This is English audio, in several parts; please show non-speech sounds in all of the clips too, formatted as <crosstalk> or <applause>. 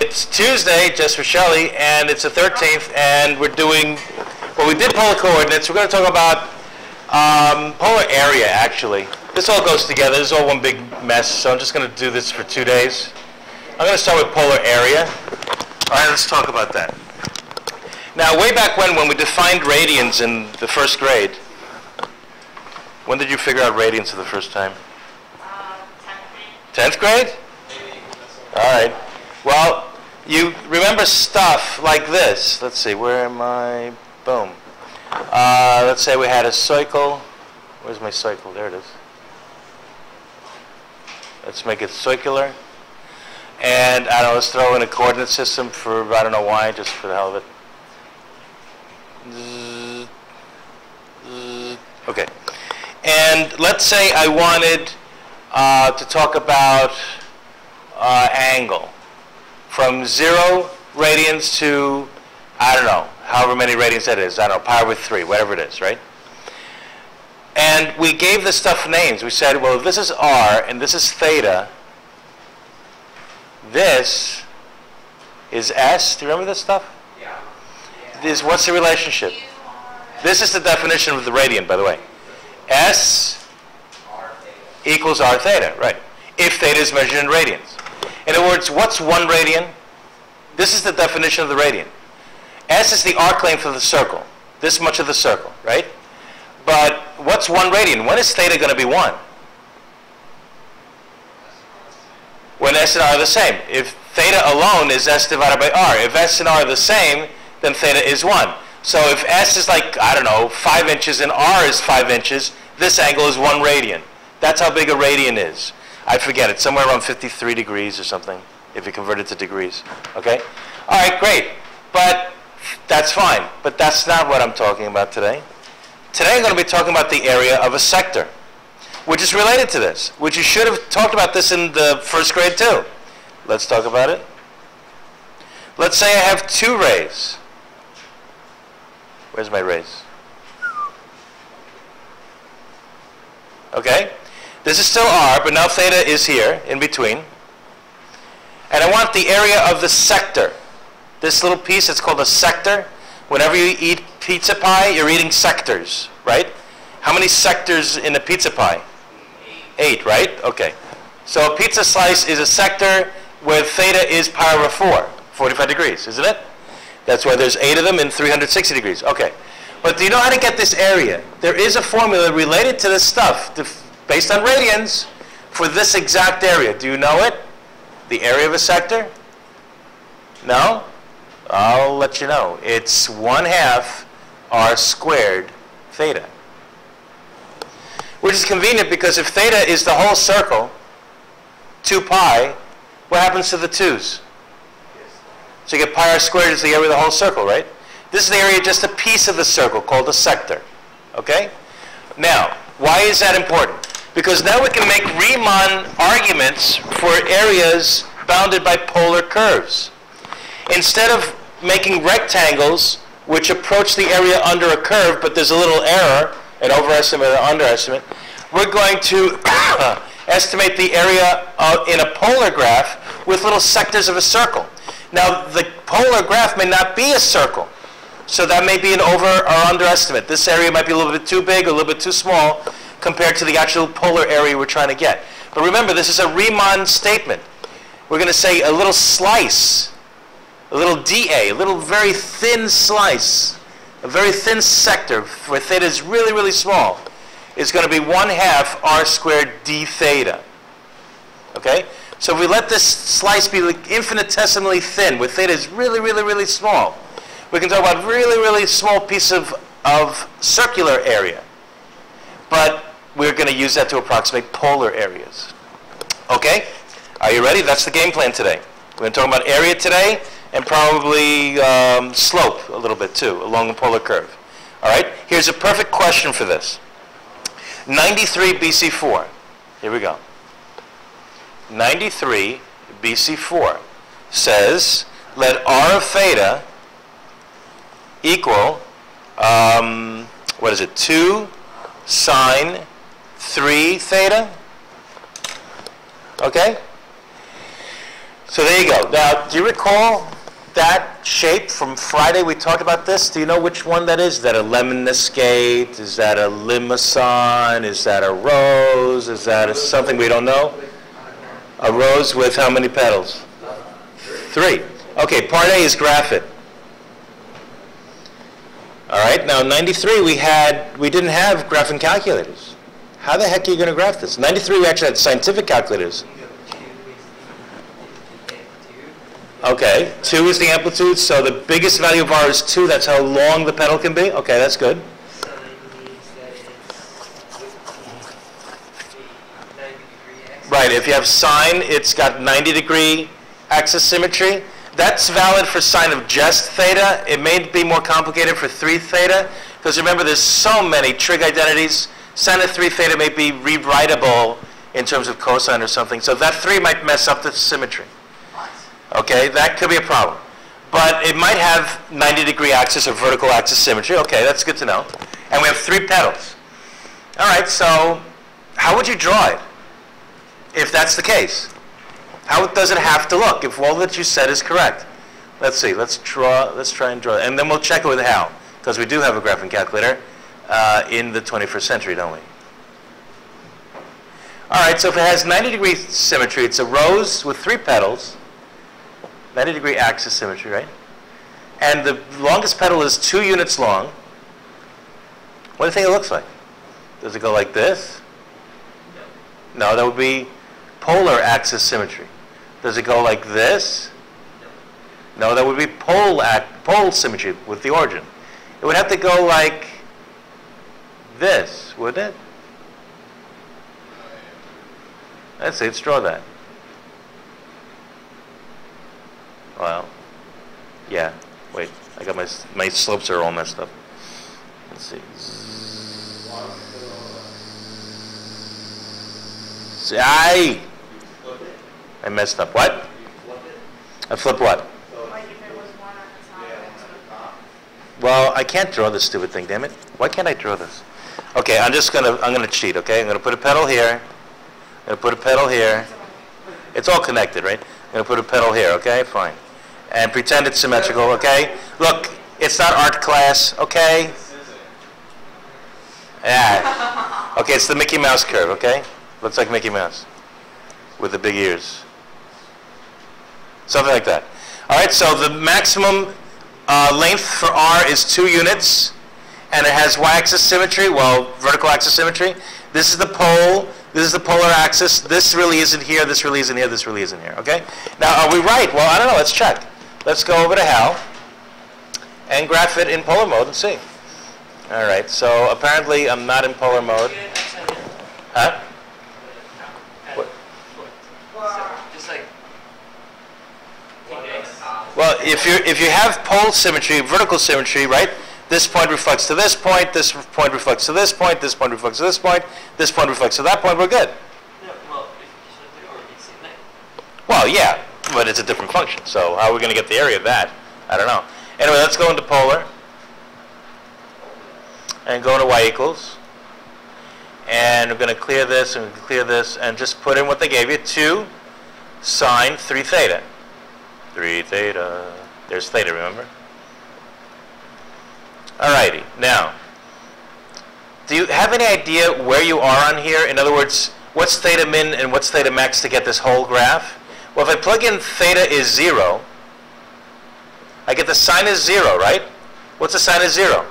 It's Tuesday, just for Shelley, and it's the 13th, and we're doing, well, we did polar coordinates. We're going to talk about um, polar area, actually. This all goes together. This is all one big mess, so I'm just going to do this for two days. I'm going to start with polar area. All right, let's talk about that. Now, way back when, when we defined radians in the first grade, when did you figure out radians for the first time? Uh, 10th 10th grade? All right. Well, you remember stuff like this. Let's see, where am I? Boom. Uh, let's say we had a cycle. Where's my cycle? There it is. Let's make it circular. And I don't know, let's throw in a coordinate system for, I don't know why, just for the hell of it. Okay. And let's say I wanted uh, to talk about uh, angle from zero radians to, I don't know, however many radians that is. I don't know, pi over three, whatever it is, right? And we gave this stuff names. We said, well, if this is r and this is theta, this is s. Do you remember this stuff? Yeah. This, what's the relationship? This is the definition of the radian, by the way. S R equals r theta, right? If theta is measured in radians. In other words, what's one radian? This is the definition of the radian. S is the arc length of the circle, this much of the circle, right? But what's one radian? When is theta going to be 1? When S and R are the same. If theta alone is S divided by R. If S and R are the same, then theta is 1. So if S is like, I don't know, 5 inches and R is 5 inches, this angle is 1 radian. That's how big a radian is. I forget, it's somewhere around 53 degrees or something, if you convert it to degrees. Okay? All right, great. But that's fine. But that's not what I'm talking about today. Today I'm going to be talking about the area of a sector, which is related to this, which you should have talked about this in the first grade too. Let's talk about it. Let's say I have two rays. Where's my rays? Okay? This is still R, but now theta is here, in between. And I want the area of the sector. This little piece, it's called a sector. Whenever you eat pizza pie, you're eating sectors, right? How many sectors in a pizza pie? Eight, right? Okay. So a pizza slice is a sector where theta is pi over 4, 45 degrees, isn't it? That's why there's eight of them in 360 degrees. Okay. But do you know how to get this area? There is a formula related to this stuff based on radians for this exact area. Do you know it? The area of a sector? No? I'll let you know. It's 1 half r squared theta. Which is convenient because if theta is the whole circle, 2 pi, what happens to the 2's? So you get pi r squared is the area of the whole circle, right? This is the area, just a piece of the circle called a sector. Okay? Now, why is that important? Because now we can make Riemann arguments for areas bounded by polar curves. Instead of making rectangles which approach the area under a curve, but there's a little error, an overestimate or underestimate, we're going to <coughs> estimate the area uh, in a polar graph with little sectors of a circle. Now, the polar graph may not be a circle, so that may be an over or underestimate. This area might be a little bit too big a little bit too small compared to the actual polar area we're trying to get. But remember, this is a Riemann statement. We're going to say a little slice, a little dA, a little very thin slice, a very thin sector where theta is really, really small, is going to be 1 half r squared d theta. Okay? So if we let this slice be infinitesimally thin, where theta is really, really, really small, we can talk about really, really small piece of, of circular area. But we're going to use that to approximate polar areas. Okay? Are you ready? That's the game plan today. We're going to talk about area today and probably um, slope a little bit too along the polar curve. All right? Here's a perfect question for this. 93 BC4. Here we go. 93 BC4 says let r of theta equal, um, what is it, 2 sine 3 theta? Okay? So there you go. Now, do you recall that shape from Friday? We talked about this. Do you know which one that is? Is that a lemniscate? Is that a limaçon? Is that a rose? Is that a, something we don't know? A rose with how many petals? Three. Okay, part A is graph it. All right, now 93 we had, we didn't have graphing calculators. How the heck are you going to graph this? 93 we actually had scientific calculators. Okay, two is the amplitude, so the biggest value of R is two, that's how long the petal can be? Okay, that's good. So that means that it's a 90 degree axis. Right, if you have sine, it's got 90 degree axis symmetry. That's valid for sine of just theta. It may be more complicated for 3 theta, because remember there's so many trig identities. Sine of 3 theta may be rewritable in terms of cosine or something, so that 3 might mess up the symmetry. Okay, that could be a problem. But it might have 90 degree axis or vertical axis symmetry. Okay, that's good to know. And we have three petals. All right, so how would you draw it if that's the case? How does it have to look if all that you said is correct? Let's see, let's draw, let's try and draw, it. and then we'll check it with how, because we do have a graphing calculator uh, in the 21st century, don't we? All right, so if it has 90 degree symmetry, it's a rose with three petals, 90 degree axis symmetry, right? And the longest petal is two units long. What do you think it looks like? Does it go like this? No, that would be polar axis symmetry. Does it go like this? No, that would be pole, ac- pole symmetry with the origin. It would have to go like this, wouldn't it? Let's see, let's draw that. Well, yeah. Wait, I got my my slopes are all messed up. Let's see. Z- I I messed up. What? I flipped what? Well, I can't draw this stupid thing, damn it. Why can't I draw this? Okay, I'm just gonna I'm gonna cheat. Okay, I'm gonna put a petal here. I'm gonna put a petal here. It's all connected, right? I'm gonna put a petal here. Okay, fine. And pretend it's symmetrical. Okay. Look, it's not art class. Okay. Yeah. Okay, it's the Mickey Mouse curve. Okay. Looks like Mickey Mouse with the big ears. Something like that. All right. So the maximum uh, length for R is two units, and it has y-axis symmetry, well, vertical axis symmetry. This is the pole, this is the polar axis, this really isn't here, this really isn't here, this really isn't here, okay? Now, are we right? Well, I don't know, let's check. Let's go over to Hal and graph it in polar mode and see. All right, so apparently I'm not in polar mode. Huh? Well, if you if you have pole symmetry, vertical symmetry, right? This point reflects to this point, this point reflects to this point, this point reflects to this point, this point reflects to that point, we're good. Well, if you should do or it's in there. Well, yeah, but it's a different function, so how are we going to get the area of that? I don't know. Anyway, let's go into polar. And go into y equals. And we're going to clear this and clear this and just put in what they gave you. 2 sine 3 theta. 3 theta. There's theta, remember? Alrighty, now, do you have any idea where you are on here? In other words, what's theta min and what's theta max to get this whole graph? Well, if I plug in theta is 0, I get the sine is 0, right? What's the sine of 0?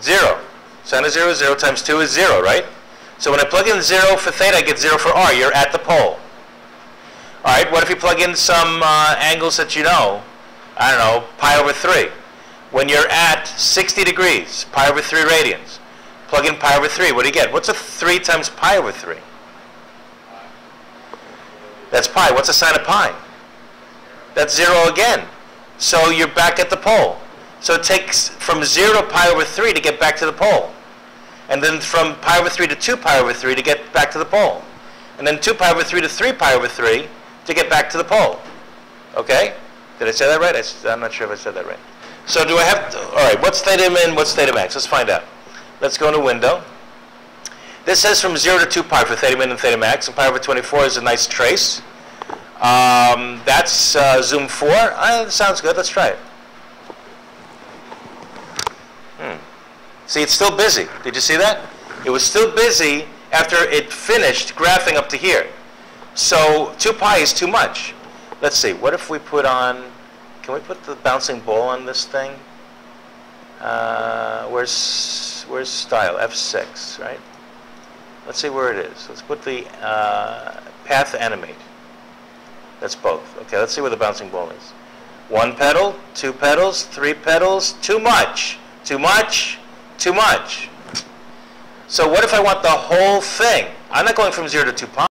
0. Sine of 0 is 0 times 2 is 0, right? So when I plug in 0 for theta, I get 0 for r. You're at the pole. All right, what if you plug in some uh, angles that you know? I don't know, pi over 3. When you're at 60 degrees, pi over 3 radians, plug in pi over 3. What do you get? What's a 3 times pi over 3? That's pi. What's the sine of pi? That's 0 again. So you're back at the pole. So it takes from 0 to pi over 3 to get back to the pole. And then from pi over 3 to 2 pi over 3 to get back to the pole. And then 2 pi over 3 to 3 pi over 3 to get back to the pole. Okay? Did I say that right? I, am not sure if I said that right. So do I have to, all right, what's theta min, what's theta max? Let's find out. Let's go into window. This says from 0 to 2 pi for theta min and theta max, and pi over 24 is a nice trace. Um, that's uh, Zoom 4. Uh, sounds good. Let's try it. Hmm. See, it's still busy. Did you see that? It was still busy after it finished graphing up to here. So 2 pi is too much. Let's see. What if we put on... Can we put the bouncing ball on this thing? Uh, where's, where's style? F6, right? Let's see where it is. Let's put the uh, path animate. That's both. Okay, let's see where the bouncing ball is. One petal, two petals, three petals, too much, too much, too much. So what if I want the whole thing? I'm not going from 0 to 2 pi.